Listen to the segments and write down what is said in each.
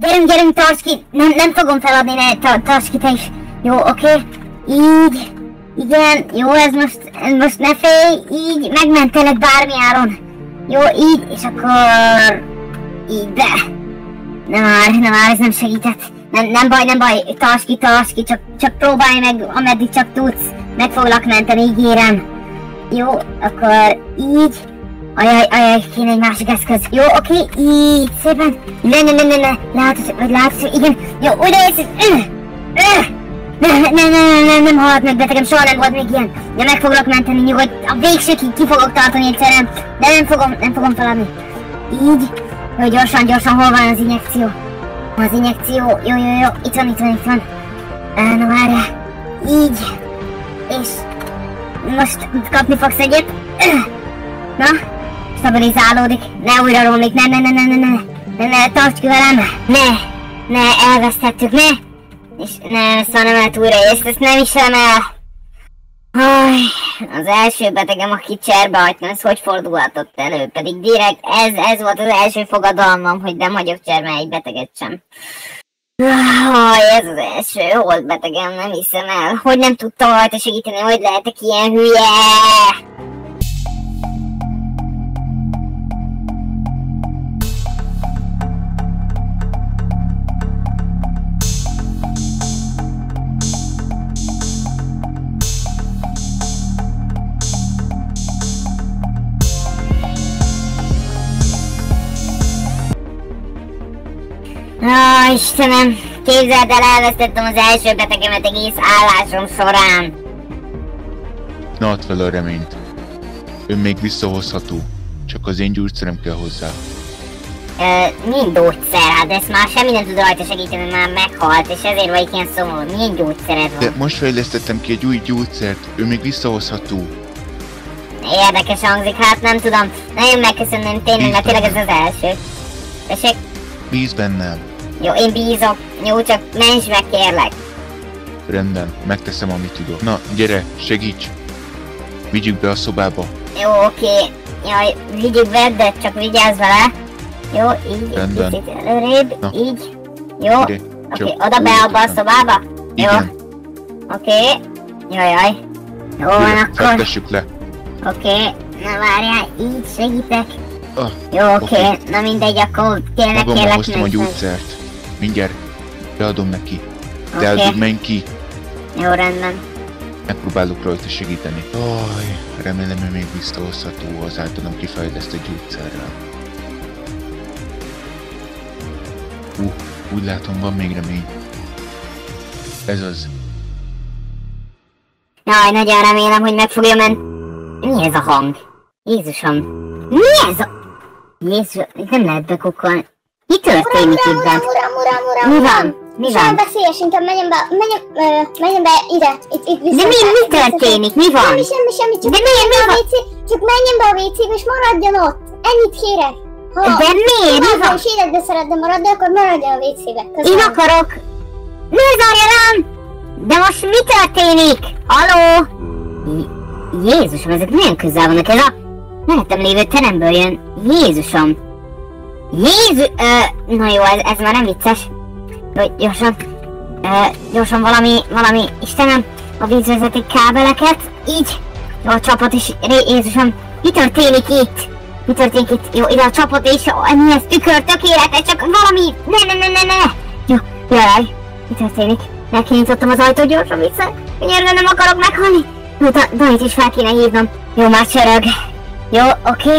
Gyerünk, gyerünk, tarts ki! Nem, nem fogom feladni, ne, ta, tarts ki te is. Jó, oké? Okay. Így. Igen, jó, ez most, most ne félj, így megmentelek bármi áron. Jó, így, és akkor... Így, de... Nem már, nem már, ez nem segített. Nem, nem baj, nem baj, tarts ki, tarts ki, csak, csak próbálj meg, ameddig csak tudsz. Meg foglak menteni, ígérem. Jó, akkor így. Ajaj, ajaj, kéne egy másik eszköz. Jó, oké, így, szépen. Ne, ne, ne, ne, ne, látod, vagy látod, igen. Jó, újra egyszer. Öh, öh. Ne, ne, ne, ne, ne, nem halt meg betegem, soha nem volt még ilyen. De meg foglak menteni, nyugodt. A végsőkig ki fogok tartani egyszerűen. De nem fogom, nem fogom feladni. Így. Jó, gyorsan, gyorsan, hol van az injekció? Az injekció, jó, jó, jó, itt van, itt van, itt van. Na várjál. Így. És most kapni fogsz egyet. Na, stabilizálódik. Ne újra romlik, ne, ne, ne, ne, ne, ne, ne, tarts ki velem. Ne, ne, elvesztettük, ne. És nem, ezt nem lehet újra, ezt, ezt nem is el. Aj, az első betegem, aki cserbe hagytam, ez hogy fordulhatott elő? Pedig direkt ez, ez volt az első fogadalmam, hogy nem hagyok cserbe egy beteget sem. Aj, ez az első holt betegem, nem hiszem el. Hogy nem tudtam rajta segíteni, hogy lehetek ilyen hülye? Istenem, képzeld el, elvesztettem az első betegemet egész állásom során. Ne add fel a reményt. Ő még visszahozható. Csak az én gyógyszerem kell hozzá. Ö, mind gyógyszer, hát ezt már semmi nem tud rajta segíteni, már meghalt, és ezért vagy ilyen szomorú. Milyen gyógyszered van? De most fejlesztettem ki egy új gyógyszert. Ő még visszahozható. Érdekes hangzik, hát nem tudom. Nagyon megköszönöm tényleg, mert tényleg ez az első. Tessék? Bíz bennem. Jó, én bízok. Jó, csak menj meg kérlek. Rendben, megteszem, amit tudok. Na, gyere, segíts! Vigyük be a szobába. Jó, oké. Jaj, vigyük be, de csak vigyázz vele. Jó, így, Rendben. picit előrébb, Na. így. Jó, oké, csak oda be abba a szobába? Jó, Igen, oké. Jajjaj. Jó van akkor. fektessük le. Oké, na várjál, így segítek. Ah, Jó, oké, Oké. na mindegy, akkor kérlek, magammal kérlek, hoztam a gyógyszert. Mindjárt beadom neki. De addig menj ki. Jó, rendben. Megpróbálok rajta segíteni. Aj, remélem, ő még visszahozható az általam kifejlesztett gyógyszerrel. Uh, úgy látom, van még remény. Ez az. Jaj, nagyon remélem, hogy meg fogja menni. Mi ez a hang? Jézusom. Mi ez a... Jézus, itt nem lehet bekukkolni. Mi történik Uram, itt uram, uram, uram, uram, Mi van? Mi van? veszélyes, inkább menjen be, menjen, ö, menjen be ide, itt, itt De mi, mi történik? Mi van? Semmi, semmi, semmi, csak De menjen mi be a? WC, csak menjen be a WC-be és maradjon ott. Ennyit kérek. Ha De miért? Mi van? is életbe szeretne maradni, akkor maradjon a WC-be. Én akarok. Ne zárja rám! De most mi történik? Haló? Jézusom, ezek milyen közel vannak? Ez a mellettem lévő teremből jön. Jézusom. Jézus... Ö, na jó, ez, ez már nem vicces. Jó, gyorsan. Ö, gyorsan valami, valami, Istenem, a vízvezeték kábeleket. Így. Jó, a csapat is, Jézusom. Mi történik itt? Mi történik itt? Jó, ide a csapat és mi ez? Tükör, tökéletes, csak valami... Ne, ne, ne, ne, ne! Jó, jaj, mi történik? Megkinyitottam az ajtót gyorsan vissza. Könyörgöm, nem akarok meghalni. Jó, da, Danit is fel kéne hívnom. Jó, már csörög. Jó, oké.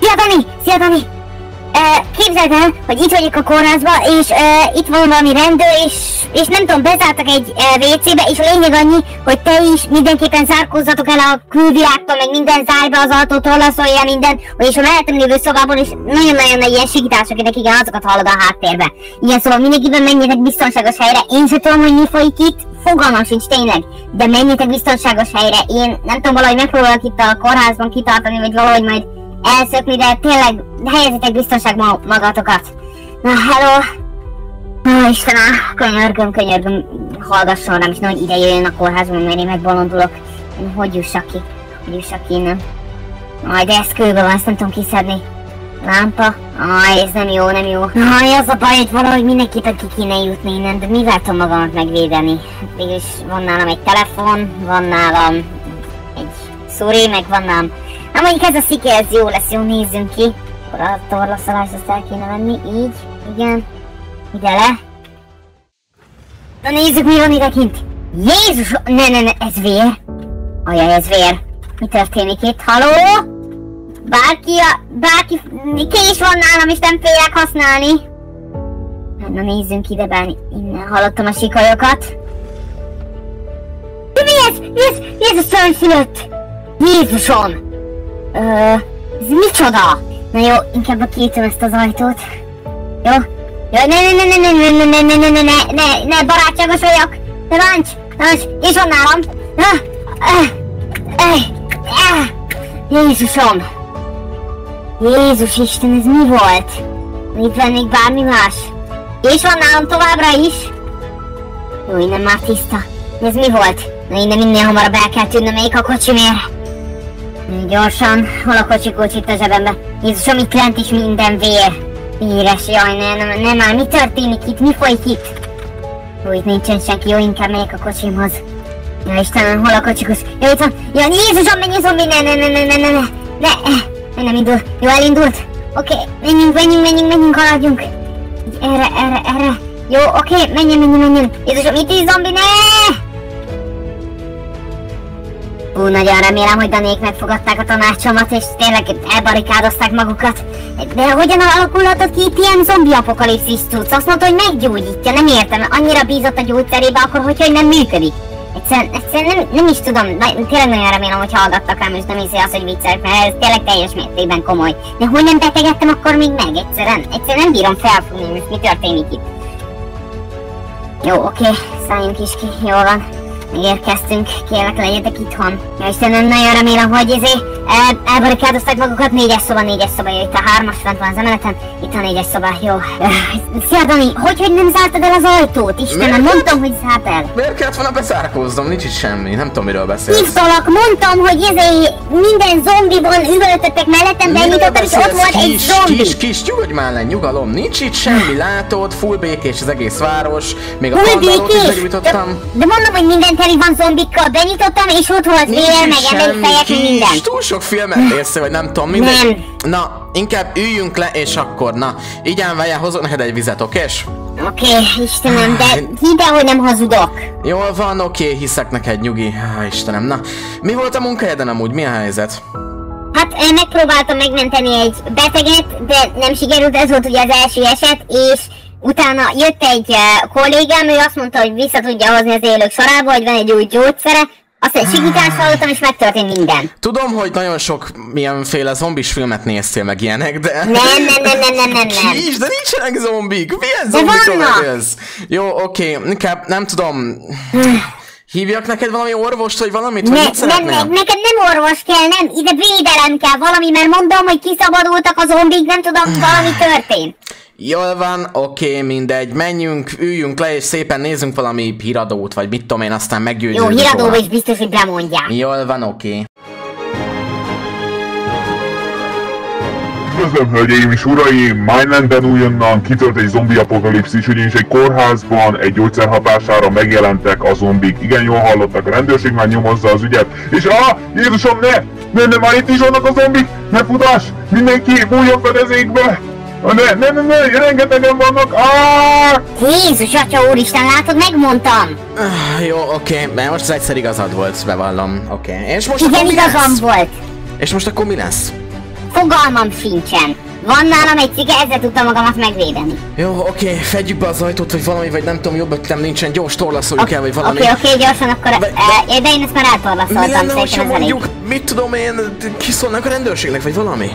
Szia, Dani! Szia, Dani! Képzeld el, hogy itt vagyok a kórházban, és uh, itt van valami rendőr, és, és nem tudom, bezártak egy uh, WC-be, és a lényeg annyi, hogy te is mindenképpen zárkózzatok el a külvilágtól, meg minden zárj be az ajtót, torlaszolja minden, és a mellettem lévő szobában is nagyon-nagyon nagy ilyen sikítások, ezek igen, azokat hallod a háttérbe. Igen, szóval mindenképpen menjetek biztonságos helyre, én sem tudom, hogy mi folyik itt, fogalmam sincs tényleg, de menjetek biztonságos helyre, én nem tudom, valahogy megpróbálok itt a kórházban kitartani, vagy valahogy majd elszökni, de tényleg helyezitek biztonságban magatokat. Na, hello! Ó, Istenem, könyörgöm, könyörgöm, hallgasson rám, és nehogy ide jöjjön a kórházba, mert én megbolondulok. Én hogy jussak ki? Hogy jussak ki innen? Aj, de ez kőbe van, ezt nem tudom kiszedni. Lámpa? Aj, ez nem jó, nem jó. Aj, az a baj, hogy valahogy mindenképpen ki kéne jutni innen, de mivel tudom magamat megvédeni? Végülis van nálam egy telefon, van nálam egy szuri, meg van nálam... Hát mondjuk ez a szike, ez jó lesz, jó, nézzünk ki. Akkor a torlaszalást azt el kéne venni, így, igen. Ide le. Na nézzük, mi van ide kint. Jézus! Ne, ne, ne, ez vér. Ajaj, ez vér. Mi történik itt? Haló? Bárki, a, bárki, kés van nálam, és nem félek használni. Na nézzünk ide, bár innen hallottam a sikolyokat. De mi ez? Mi ez? Mi ez a szörnyszülött? Jézusom! Ö, ez micsoda? Na jó, inkább kiítom ezt az ajtót. Jó? Jó, ne, ne, ne, ne, ne, ne, ne, ne, ne, ne, ne, ne, ne, barátságos vagyok. Ne bánts, bánts, és van nálam. Ah, ah, ah, ah. Jézusom! Jézus Isten, ez mi volt? Itt van bármi más? És van nálam továbbra is? Jó, innen már tiszta. Ez mi volt? Na innen minél hamarabb el kell tűnnöm még a kocsimért. Gyorsan, hol a kocsi kulcs itt a zsebembe? Jézusom, itt lent is minden vér. Véres, jaj, ne, nem, nem már, mi történik itt? Mi folyik itt? Jó, itt nincsen senki, jó, inkább megyek a kocsimhoz. Ja Istenem, hol a kocsikus? Jó, itt van. Ja, Jézusom, mennyi zombi, ne, ne, ne, ne, ne, ne, ne, ne, ne, nem indul. Jó, elindult. Oké, menjünk, menjünk, menjünk, menjünk, haladjunk. Erre, erre, erre. Jó, oké, menjen, menjen, menjen. Jézusom, itt is zombi, ne! Ú, nagyon remélem, hogy Danék megfogadták a tanácsomat, és tényleg elbarikádozták magukat. De hogyan alakulhatott ki itt ilyen zombi apokalipszis tudsz? Azt mondta, hogy meggyógyítja, nem értem. Annyira bízott a gyógyszerébe, akkor hogy, hogy nem működik? Egyszerűen, egyszerűen nem, nem is tudom, tényleg nagyon remélem, hogy hallgattak rám, és nem hiszi azt, hogy viccelek, mert ez tényleg teljes mértékben komoly. De hogy nem betegedtem akkor még meg? Egyszerűen, egyszerűen nem bírom felfogni, most mi történik itt. Jó, oké, szálljunk is ki, jól van. Megérkeztünk, kérlek legyetek itthon. Ja Istenem, nagyon remélem, hogy izé el, elbarikádozták magukat, négyes szoba, négyes szoba, jó, itt a hármas fent van az emeleten, itt a négyes szoba, jó. Szia Dani, hogy, hogy nem zártad el az ajtót? Istenem, Miért? mondtam, hogy zárd el. Miért kellett volna bezárkóznom? Nincs itt semmi, nem tudom miről beszélsz. Hívtalak, mondtam, hogy izé minden zombiban üvöltöttek mellettem, de Miről nyitottam, és ott volt egy kis, zombi. Kis, kis, nyugodj már le, nyugalom, nincs itt semmi, látod, full békés az egész város, még a pandalót is békés? De, begyújtottam. de mondom, hogy minden teli van zombikkal, benyitottam, és ott volt vér, meg emlékfejek, meg minden. túl sok filmet nézsz, vagy nem tudom, mindegy. Nem. Na, inkább üljünk le, és akkor, na, így várjál, hozok neked egy vizet, okés? Oké, Istenem, de hidd el, hogy nem hazudok. Jól van, oké, hiszek neked, nyugi. Istenem, na. Mi volt a munkahelyeden amúgy? Mi a helyzet? Hát én megpróbáltam megmenteni egy beteget, de nem sikerült, ez volt ugye az első eset, és utána jött egy uh, kollégám, ő azt mondta, hogy vissza tudja hozni az élők sorába, hogy van egy új gyógyszere, aztán sikítást hallottam, és megtörtént minden. Tudom, hogy nagyon sok milyenféle zombis filmet néztél meg ilyenek, de... Nem, nem, nem, nem, nem, nem, nem. Kis, de nincsenek zombik! Milyen zombikról beszélsz? Jó, oké, inkább nem tudom... Hívjak neked valami orvost, vagy valamit? Vagy Ne, mit nem, ne, neked nem orvos kell, nem, ide védelem kell valami, mert mondom, hogy kiszabadultak a zombik, nem tudom, valami történt. Jól van, oké, mindegy, menjünk, üljünk le, és szépen nézzünk valami híradót, vagy mit tudom én, aztán Jó, meggyőzünk. híradóba is biztos, hogy bemondják. Jól van, oké. Üdvözlöm, hölgyeim és uraim! Mindlandben újonnan kitört egy zombi apokalipszis, ugyanis egy kórházban egy gyógyszer hatására megjelentek a zombik. Igen, jól hallottak, a rendőrség már nyomozza az ügyet. És ah, Jézusom, ne! Ne, ne, már itt is vannak a zombik! Ne futás! Mindenki bújjon fedezékbe! Ne, ne, ne, ne, rengetegen vannak! Ah! Jézus, atya úristen, látod, megmondtam. Ah, Jó, oké, mert most az egyszer igazad volt, bevallom. Oké, és most Igen, igazam volt. És most akkor mi lesz? Fogalmam sincsen. Van nálam egy cige, ezzel tudtam magamat megvédeni. Jó, oké, fedjük be az ajtót, vagy valami, vagy nem tudom, jobb ötlem nincsen, gyors torlaszoljuk el, vagy valami. Oké, oké, gyorsan akkor... Vagy- eh, de én ezt már Mi eltorlaszoltam, lenne, hogyha ez elég. mondjuk, mit tudom én, kiszólnak a rendőrségnek, vagy valami?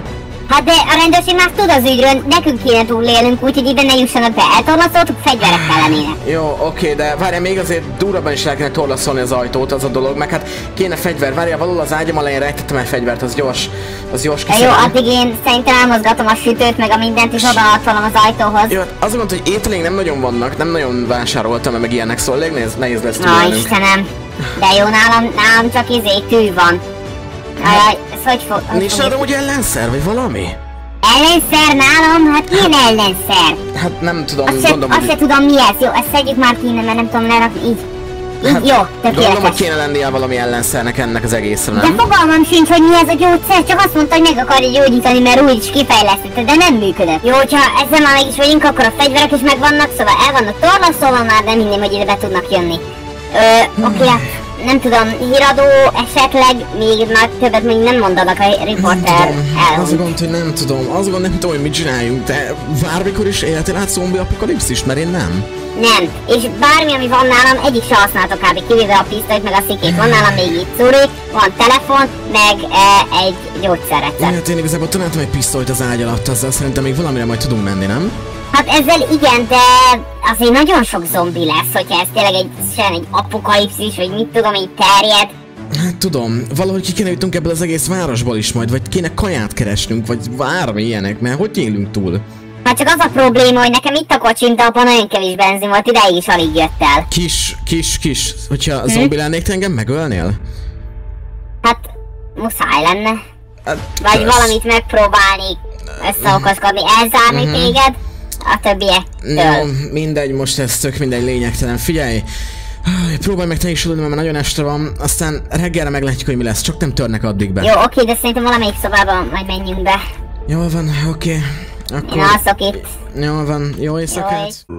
Hát de a rendőrség már tud az ügyről, nekünk kéne túlélnünk, úgyhogy ide ne jussanak be. Eltorlaszoltuk, fegyverek kellenének. Jó, oké, de várjál, még azért durabban is le torlaszolni az ajtót, az a dolog, meg hát kéne fegyver, várjál, valahol az ágyam alején rejtettem egy fegyvert, az gyors, az gyors De jó, addig én szerintem elmozgatom a sütőt, meg a mindent, és odaadtolom az ajtóhoz. Jó, hát az a gond, hogy ételénk nem nagyon vannak, nem nagyon vásároltam meg ilyenek, szóval elég nehéz, lesz Na, túlélnünk. Istenem. De jó, nálam, nálam csak izé tű van. Ajaj, hogy fog... hogy Nincs fogjuk- nálam úgy ellenszer, vagy valami? Ellenszer nálam? Hát milyen ellenszer? Hát nem tudom, Azt se, gondolom, azt se tudom mi ez. Jó, ezt szedjük már ki innen, mert nem tudom lerakni. Így. Így Hát, jó, Gondolom, hogy tökéletes. kéne lennie valami ellenszernek ennek az egészre, De nem? fogalmam sincs, hogy mi ez a gyógyszer, csak azt mondta, hogy meg akarja gyógyítani, mert úgy is kifejlesztette, de nem működött. Jó, hogyha ezzel már meg is vagyunk, akkor a fegyverek is megvannak, szóval el vannak torla, szóval már nem hinném, hogy ide be tudnak jönni. Ö, oké, hát nem tudom, híradó esetleg még már többet még nem mondanak a riporter Tudom, az a elhunyt. gond, hogy nem tudom, az a gond, nem tudom, hogy mit csináljunk, de bármikor is éltél át zombi apokalipszis, mert én nem. Nem, és bármi, ami van nálam, egyik se használtok kb. kivéve a pisztolyt, meg a szikét. Van nálam még itt curi, van telefon, meg e, egy gyógyszerrecept. Hát én igazából találtam egy pisztolyt az ágy alatt, azzal szerintem még valamire majd tudunk menni, nem? Hát ezzel igen, de azért nagyon sok zombi lesz, hogyha ez tényleg egy, sem egy apokalipszis, vagy mit tudom, így terjed. Hát tudom, valahogy ki kéne jutnunk ebből az egész városból is majd, vagy kéne kaját keresnünk, vagy bármi ilyenek, mert hogy élünk túl? Hát csak az a probléma, hogy nekem itt a kocsim, de abban nagyon kevés benzin volt, ideig is alig jött el. Kis, kis, kis, hogyha zombi lennék, te engem megölnél? Hát muszáj lenne. Hát, Vagy persze. valamit megpróbálni összeokozkodni, elzárni Mhm. téged a többiektől. Jó, mindegy, most ez tök mindegy lényegtelen. Figyelj, próbálj meg te is aludni, mert már nagyon este van, aztán reggelre meglátjuk, hogy mi lesz, csak nem törnek addig be. Jó, oké, de szerintem valamelyik szobában majd menjünk be. Jól van, oké. Én Akkor alszok itt. jól van, jó éjszakát. Jó